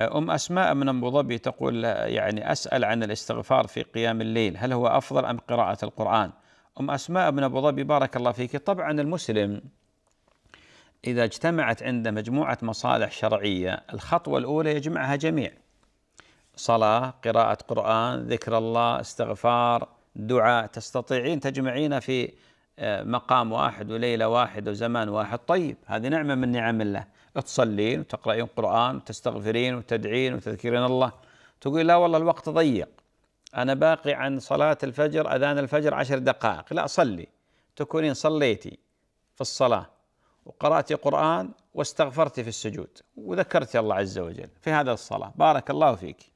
أم أسماء من أبو ظبي تقول يعني أسأل عن الاستغفار في قيام الليل هل هو أفضل أم قراءة القرآن؟ أم أسماء من أبو ظبي بارك الله فيك. طبعا المسلم إذا اجتمعت عنده مجموعة مصالح شرعية الخطوة الأولى يجمعها جميع. صلاة قراءة قرآن ذكر الله استغفار دعاء تستطيعين تجمعين في آه، مقام واحد وليلة واحد وزمان واحد. طيب هذه نعمة من نعم الله. تصلين وتقرأين قرآن وتستغفرين وتدعين وتذكرين الله. تقول لا والله الوقت ضيق. أنا باقي عن صلاة الفجر أذان الفجر عشر دقائق. لا صلي تكونين صليتي في الصلاة وقرأت قرآن واستغفرت في السجود وذكرت الله عز وجل في هذا الصلاة. بارك الله فيك.